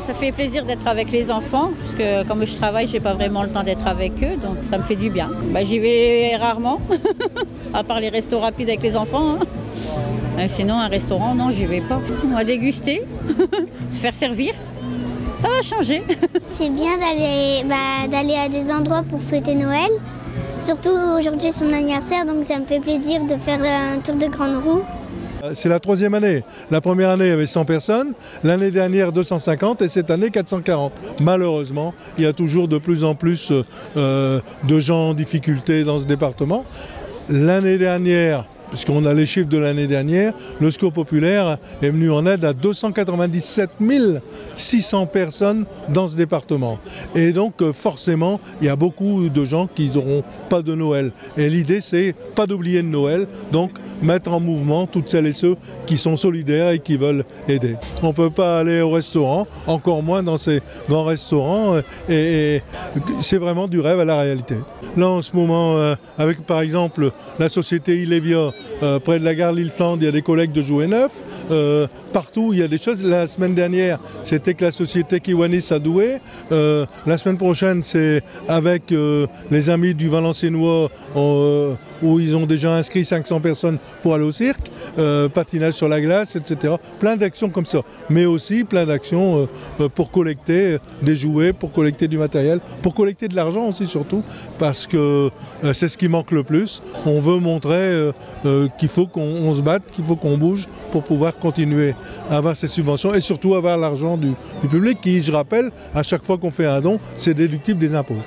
ça fait plaisir d'être avec les enfants, parce que comme je travaille, j'ai pas vraiment le temps d'être avec eux, donc ça me fait du bien. Bah, J'y vais rarement, à part les restos rapides avec les enfants. hein. Euh, Sinon, un restaurant, non, j'y vais pas. On va déguster, se faire servir. Ça va changer. C'est bien d'aller bah, d'aller à des endroits pour fêter Noël. Surtout aujourd'hui c'est mon anniversaire, donc ça me fait plaisir de faire un tour de grande roue. Euh, C'est la troisième année. La première année, il y avait 100 personnes. L'année dernière, 250. Et cette année, 440. Malheureusement, il y a toujours de plus en plus euh, euh, de gens en difficulté dans ce département. L'année dernière, puisqu'on a les chiffres de l'année dernière, le Secours populaire est venu en aide à 297 600 personnes dans ce département. Et donc euh, forcément, il y a beaucoup de gens qui n'auront pas de Noël. Et l'idée, c'est pas d'oublier de Noël, donc mettre en mouvement toutes celles et ceux qui sont solidaires et qui veulent aider. On ne peut pas aller au restaurant, encore moins dans ces grands restaurants, euh, et, c'est vraiment du rêve à la réalité. Là, en ce moment, euh, avec par exemple la société Ilévia, euh, près de la gare Lille-Flandre, il y a des collègues de jouets neufs. Euh, partout, il y a des choses. La semaine dernière, c'était que la société Kiwanis a doué. Euh, la semaine prochaine, c'est avec les amis du Valenciennois, où ils ont déjà inscrit 500 personnes pour aller au cirque, patinage sur la glace, etc. Plein d'actions comme ça. Mais aussi plein d'actions pour collecter des jouets, pour collecter du matériel, pour collecter de l'argent aussi surtout, parce que c'est ce qui manque le plus. On veut montrer euh, qu'il faut qu'on on se batte, qu'il faut qu'on bouge pour pouvoir continuer à avoir ces subventions et surtout avoir l'argent du public qui, je rappelle, à chaque fois qu'on fait un don, c'est déductible des impôts.